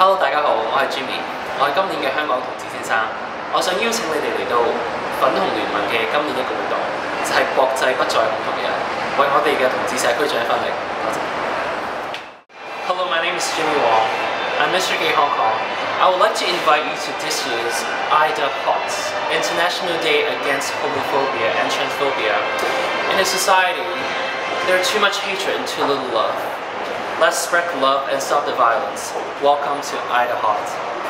Hello，大家好，我系 Jimmy，我系今年嘅香港同志先生。我想邀请你哋嚟到粉红联盟嘅今年一个活动，就系、国际不再恐同日，为我哋嘅同志社区尽一分力。多谢。Hello, my name is Jimmy Wong. I'm Mr. Gay Hong Kong. I would like to invite you to this year's IDA HOTS, International Day Against Homophobia and Transphobia. In a society, there is too much hatred and too little love. Let's spread love and stop the violence. Welcome to IDAHOTS. Thank you.